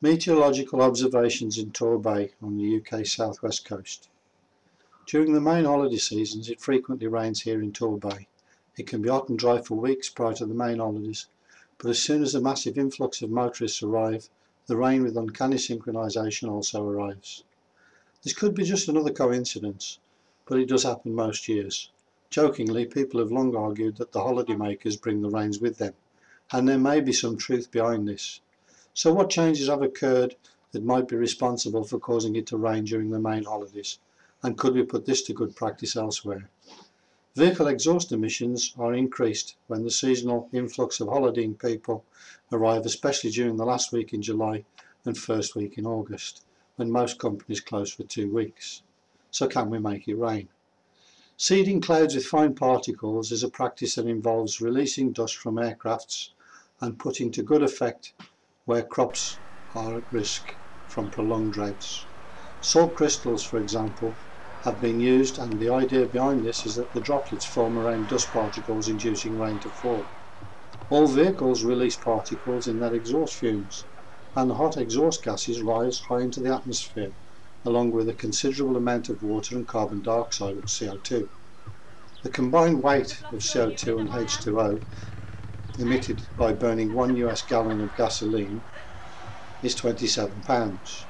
Meteorological observations in Torbay on the UK southwest coast. During the main holiday seasons it frequently rains here in Torbay. It can be hot and dry for weeks prior to the main holidays, but as soon as a massive influx of motorists arrive, the rain with uncanny synchronisation also arrives. This could be just another coincidence, but it does happen most years. Jokingly, people have long argued that the holidaymakers bring the rains with them, and there may be some truth behind this. So what changes have occurred that might be responsible for causing it to rain during the main holidays? And could we put this to good practice elsewhere? Vehicle exhaust emissions are increased when the seasonal influx of holidaying people arrive, especially during the last week in July and first week in August, when most companies close for two weeks. So can we make it rain? Seeding clouds with fine particles is a practice that involves releasing dust from aircrafts and putting to good effect where crops are at risk from prolonged droughts. Salt crystals, for example, have been used and the idea behind this is that the droplets form around dust particles inducing rain to fall. All vehicles release particles in their exhaust fumes and the hot exhaust gases rise high into the atmosphere along with a considerable amount of water and carbon dioxide or CO2. The combined weight of CO2 and H2O emitted by burning one US gallon of gasoline is 27 pounds.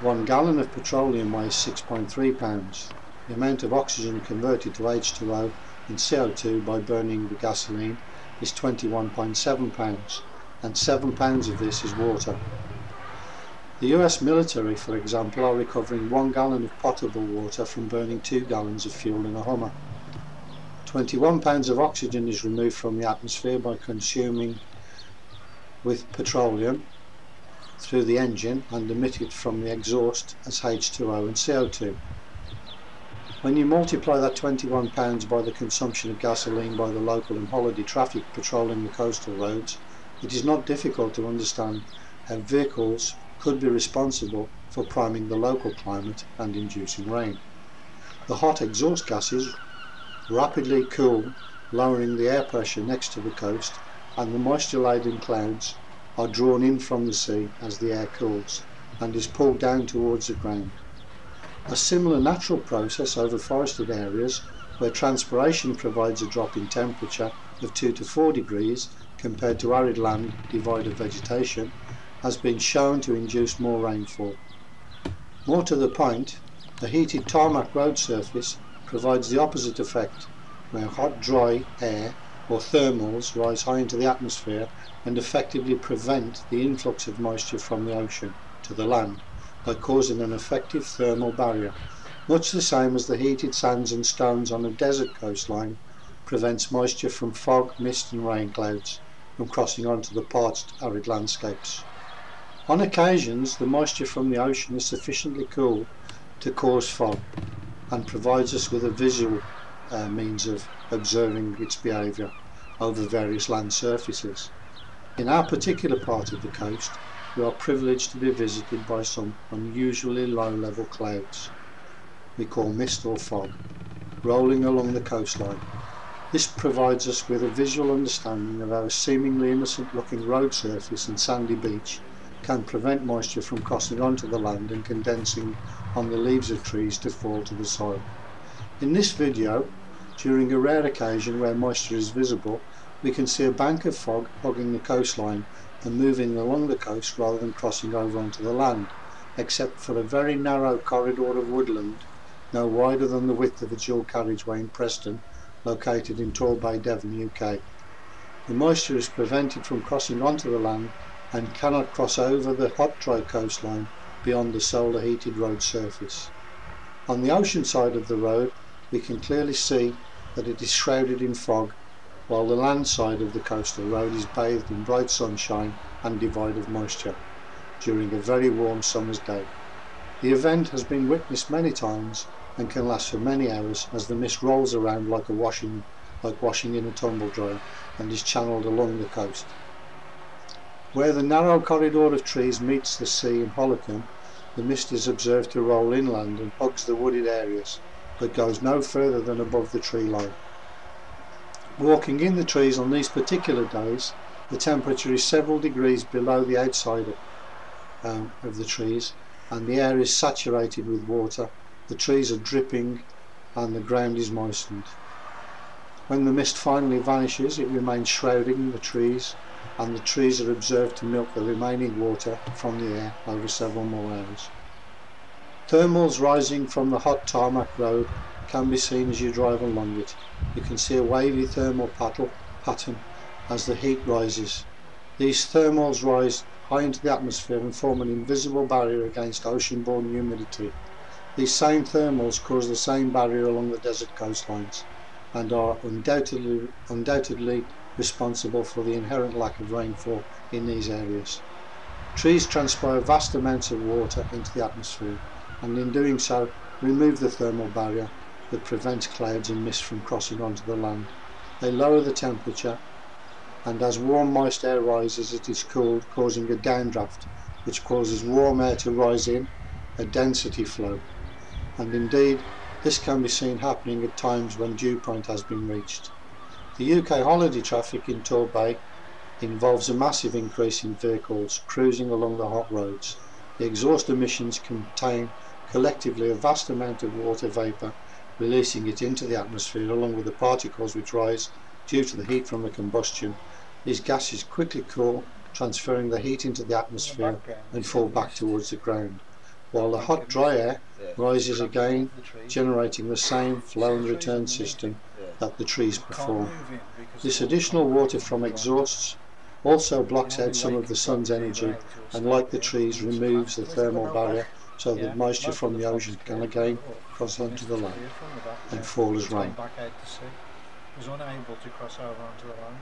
One gallon of petroleum weighs 6.3 pounds. The amount of oxygen converted to H2O and CO2 by burning the gasoline is 21.7 pounds and 7 pounds of this is water. The US military, for example, are recovering 1 gallon of potable water from burning 2 gallons of fuel in a Hummer. 21 pounds of oxygen is removed from the atmosphere by consuming with petroleum through the engine and emitted from the exhaust as H2O and CO2. When you multiply that 21 pounds by the consumption of gasoline by the local and holiday traffic patrolling the coastal roads, it is not difficult to understand how vehicles could be responsible for priming the local climate and inducing rain. The hot exhaust gases rapidly cool, lowering the air pressure next to the coast, and the moisture-laden clouds are drawn in from the sea as the air cools and is pulled down towards the ground. A similar natural process over forested areas where transpiration provides a drop in temperature of 2 to 4 degrees compared to arid land devoid of vegetation has been shown to induce more rainfall. More to the point, the heated tarmac road surface provides the opposite effect, where hot dry air or thermals rise high into the atmosphere and effectively prevent the influx of moisture from the ocean to the land by causing an effective thermal barrier, much the same as the heated sands and stones on a desert coastline prevents moisture from fog, mist and rain clouds from crossing onto the parched arid landscapes. On occasions the moisture from the ocean is sufficiently cool to cause fog, and provides us with a visual uh, means of observing its behaviour over various land surfaces. In our particular part of the coast, we are privileged to be visited by some unusually low level clouds we call mist or fog, rolling along the coastline. This provides us with a visual understanding of how a seemingly innocent looking road surface and sandy beach can prevent moisture from crossing onto the land and condensing on the leaves of trees to fall to the soil. In this video, during a rare occasion where moisture is visible, we can see a bank of fog hogging the coastline and moving along the coast rather than crossing over onto the land, except for a very narrow corridor of woodland, no wider than the width of a dual carriageway in Preston, located in Torbay, Devon, UK. The moisture is prevented from crossing onto the land and cannot cross over the hot dry coastline beyond the solar heated road surface. On the ocean side of the road we can clearly see that it is shrouded in fog while the land side of the coastal road is bathed in bright sunshine and devoid of moisture during a very warm summer's day. The event has been witnessed many times and can last for many hours as the mist rolls around like a washing like washing in a tumble dryer and is channeled along the coast. Where the narrow corridor of trees meets the sea in Holcombe, the mist is observed to roll inland and hugs the wooded areas, but goes no further than above the tree line. Walking in the trees on these particular days, the temperature is several degrees below the outside um, of the trees and the air is saturated with water. The trees are dripping and the ground is moistened. When the mist finally vanishes it remains shrouding the trees and the trees are observed to milk the remaining water from the air over several more hours. Thermals rising from the hot tarmac road can be seen as you drive along it. You can see a wavy thermal paddle pattern as the heat rises. These thermals rise high into the atmosphere and form an invisible barrier against ocean-borne humidity. These same thermals cause the same barrier along the desert coastlines and are undoubtedly, undoubtedly responsible for the inherent lack of rainfall in these areas. Trees transpire vast amounts of water into the atmosphere and in doing so remove the thermal barrier that prevents clouds and mist from crossing onto the land. They lower the temperature and as warm moist air rises it is cooled causing a downdraft which causes warm air to rise in, a density flow. And indeed this can be seen happening at times when dew point has been reached. The UK holiday traffic in Torbay involves a massive increase in vehicles cruising along the hot roads. The exhaust emissions contain collectively a vast amount of water vapour releasing it into the atmosphere along with the particles which rise due to the heat from the combustion. These gases quickly cool, transferring the heat into the atmosphere and fall back towards the ground, while the hot dry air rises again, generating the same flow and return system that the trees perform. This additional water from exhausts also blocks out some of the sun's energy and like the trees removes the thermal barrier so that moisture from the ocean can again cross onto the land and fall as rain. was unable to cross over onto the land.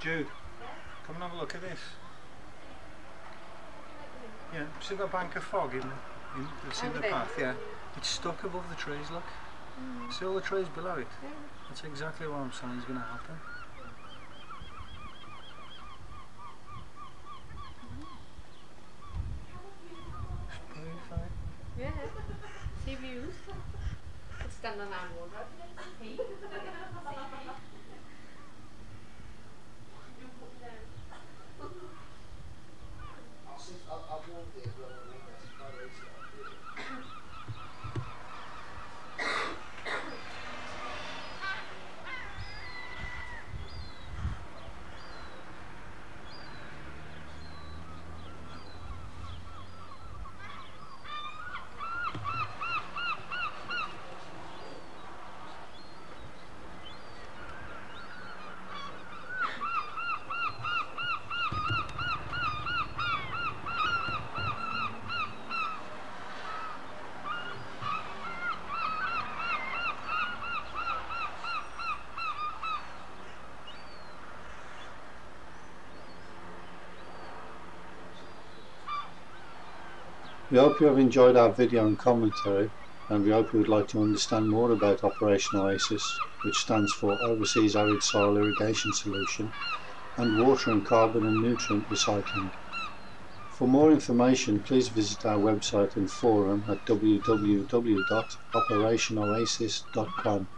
Jude, come and have a look at this. Yeah, see that bank of fog in in, that's in the path, yeah. It's stuck above the trees, look. Mm. See all the trees below it? Yeah. That's exactly what I'm saying is going to happen. Yeah. See views. Stand on that water. We hope you have enjoyed our video and commentary and we hope you would like to understand more about Operation Oasis which stands for Overseas Arid Soil Irrigation Solution and Water and Carbon and Nutrient Recycling. For more information please visit our website and forum at www.operationoasis.com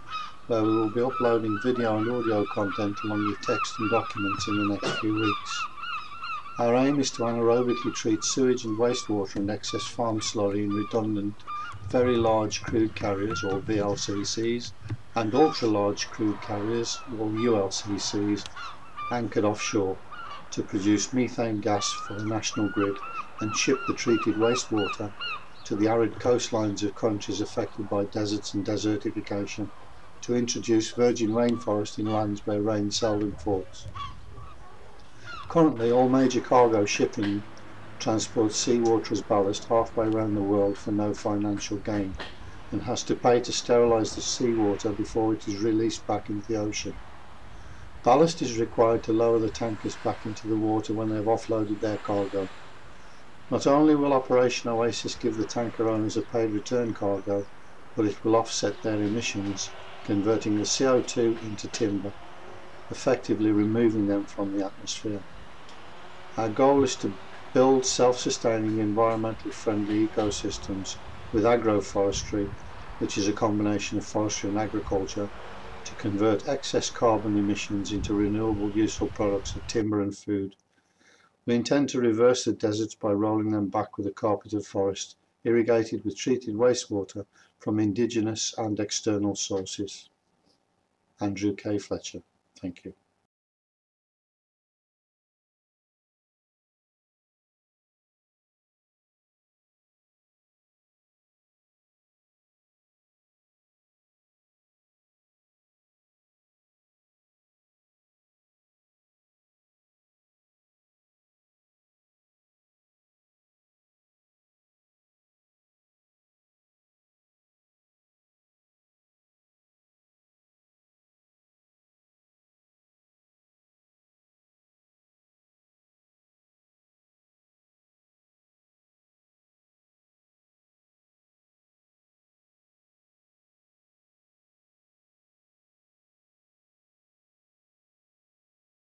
where we will be uploading video and audio content along with text and documents in the next few weeks. Our aim is to anaerobically treat sewage and wastewater and excess farm slurry in redundant, very large crude carriers or VLCCs and ultra large crude carriers or ULCCs anchored offshore to produce methane gas for the national grid and ship the treated wastewater to the arid coastlines of countries affected by deserts and desertification to introduce virgin rainforest in lands where rain seldom falls. Currently all major cargo shipping transports seawater as ballast halfway around the world for no financial gain and has to pay to sterilise the seawater before it is released back into the ocean. Ballast is required to lower the tankers back into the water when they have offloaded their cargo. Not only will Operation Oasis give the tanker owners a paid return cargo, but it will offset their emissions, converting the CO2 into timber, effectively removing them from the atmosphere. Our goal is to build self-sustaining environmentally friendly ecosystems with agroforestry, which is a combination of forestry and agriculture, to convert excess carbon emissions into renewable useful products of timber and food. We intend to reverse the deserts by rolling them back with a carpet of forest, irrigated with treated wastewater from indigenous and external sources. Andrew K. Fletcher. Thank you.